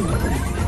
あ!